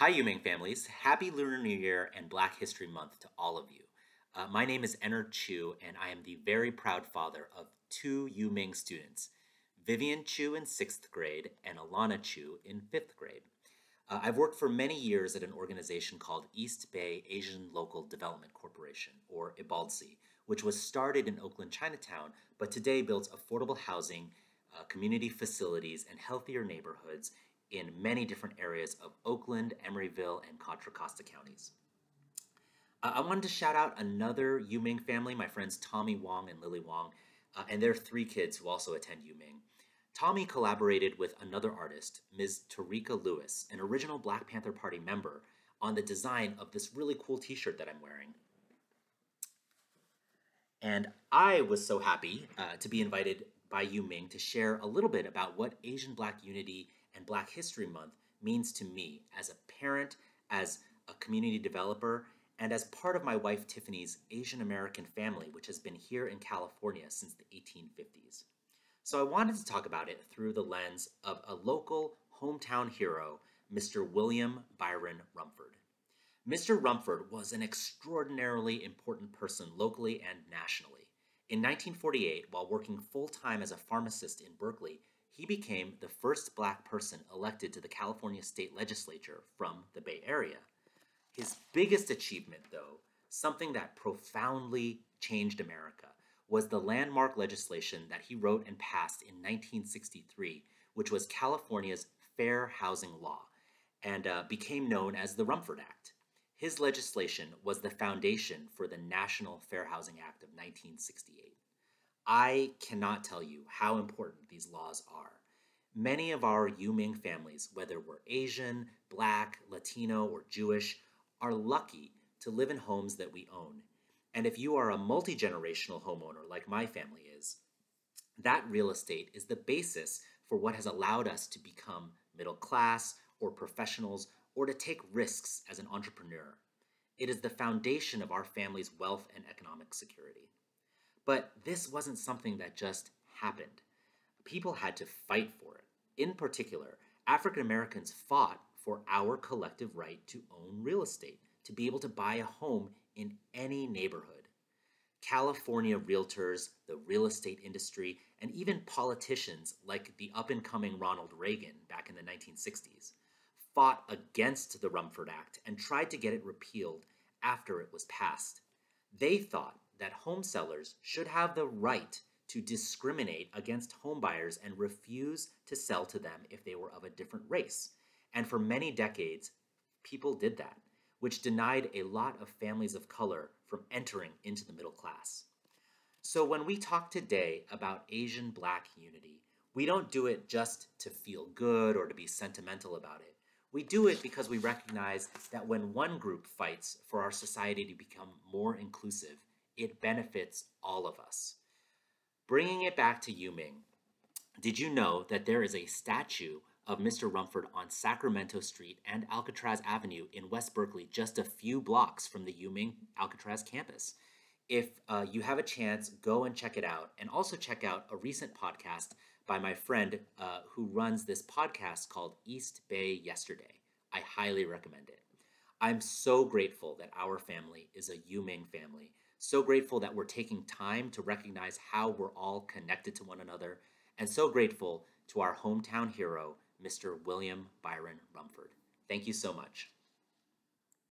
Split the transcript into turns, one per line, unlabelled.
Hi, Yu Ming families. Happy Lunar New Year and Black History Month to all of you. Uh, my name is Ener Chiu, and I am the very proud father of two Yu Ming students, Vivian Chiu in sixth grade and Alana Chiu in fifth grade. Uh, I've worked for many years at an organization called East Bay Asian Local Development Corporation, or EBALDC, which was started in Oakland, Chinatown, but today builds affordable housing, uh, community facilities, and healthier neighborhoods in many different areas of Oakland, Emeryville, and Contra Costa counties. Uh, I wanted to shout out another Yu Ming family, my friends Tommy Wong and Lily Wong, uh, and their three kids who also attend Yu Ming. Tommy collaborated with another artist, Ms. Tarika Lewis, an original Black Panther Party member, on the design of this really cool t shirt that I'm wearing. And I was so happy uh, to be invited by Yu Ming to share a little bit about what Asian Black Unity and Black History Month means to me as a parent, as a community developer, and as part of my wife Tiffany's Asian American family, which has been here in California since the 1850s. So I wanted to talk about it through the lens of a local hometown hero, Mr. William Byron Rumford. Mr. Rumford was an extraordinarily important person locally and nationally. In 1948, while working full time as a pharmacist in Berkeley, he became the first black person elected to the California state legislature from the Bay Area. His biggest achievement, though, something that profoundly changed America, was the landmark legislation that he wrote and passed in 1963, which was California's Fair Housing Law and uh, became known as the Rumford Act. His legislation was the foundation for the National Fair Housing Act of 1968. I cannot tell you how important these laws are. Many of our Yu Ming families, whether we're Asian, Black, Latino, or Jewish, are lucky to live in homes that we own. And if you are a multi generational homeowner like my family is, that real estate is the basis for what has allowed us to become middle class or professionals or to take risks as an entrepreneur. It is the foundation of our family's wealth and economic security. But this wasn't something that just happened. People had to fight for it. In particular, African Americans fought for our collective right to own real estate, to be able to buy a home in any neighborhood. California realtors, the real estate industry, and even politicians like the up and coming Ronald Reagan back in the 1960s fought against the Rumford Act and tried to get it repealed after it was passed. They thought that home sellers should have the right to discriminate against homebuyers and refuse to sell to them if they were of a different race. And for many decades, people did that, which denied a lot of families of color from entering into the middle class. So when we talk today about Asian Black unity, we don't do it just to feel good or to be sentimental about it. We do it because we recognize that when one group fights for our society to become more inclusive, it benefits all of us. Bringing it back to Yu Ming, did you know that there is a statue of Mr. Rumford on Sacramento Street and Alcatraz Avenue in West Berkeley, just a few blocks from the Yu Ming Alcatraz campus. If uh, you have a chance, go and check it out. And also check out a recent podcast by my friend uh, who runs this podcast called East Bay Yesterday. I highly recommend it. I'm so grateful that our family is a Yu Ming family. So grateful that we're taking time to recognize how we're all connected to one another. And so grateful to our hometown hero, Mr. William Byron Rumford. Thank you so much.